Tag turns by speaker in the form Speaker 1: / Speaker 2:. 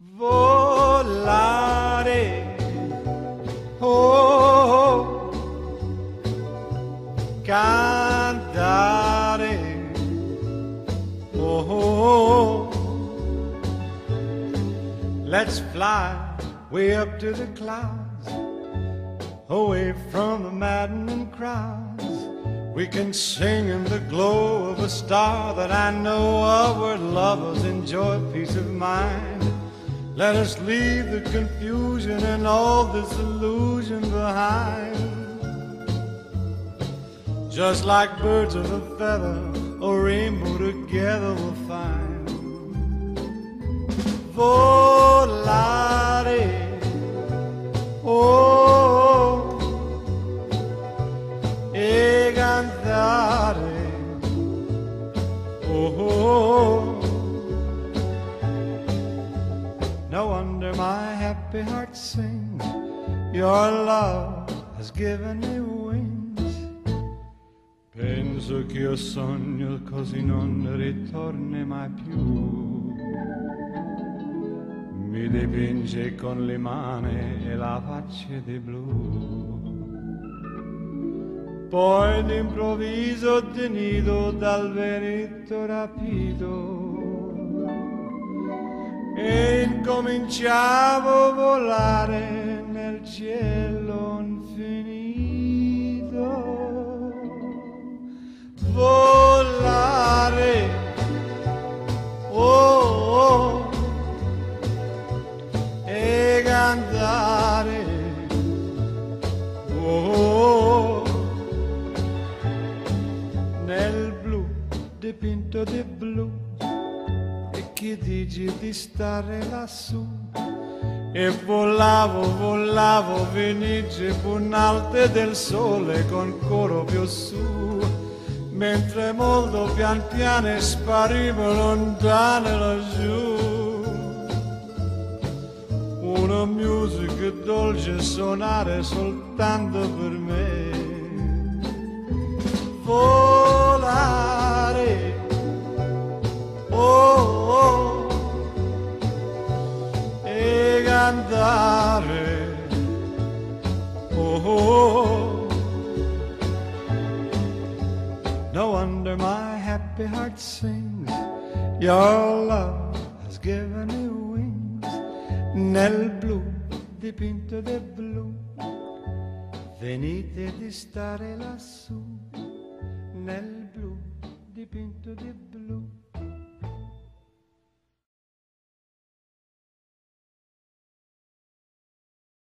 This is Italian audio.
Speaker 1: volare. Oh, oh. cantare. Oh, let's fly way up to the clouds, away from the maddening crowds. We can sing in the glow of a star that I know of where lovers enjoy peace of mind. Let us leave the confusion and all this illusion behind. Just like birds of a feather, a rainbow together we'll find. Volare, oh, e cantare, oh. No wonder my happy heart sings. Your love has given me wings. Penso che io sogno così non ritorni mai più. Mi dipinge con le mani e la faccia di blu. Poi d'improvviso tenido dal vento rapito e incominciavo a volare nel cielo infinito. Volare, oh, oh, e cantare, oh, nel blu dipinto di blu e chi dici di stare lassù. E volavo, volavo, venice punalte del sole con coro più su. Mentre molto pian piano sparivo lontano laggiù. Una musica dolce suonare soltanto per me e cantare oh, oh. No wonder my happy heart sings. Your love has given me wings. Nel blu dipinto di blu. Venite di stare lassù. Nel blu dipinto di blu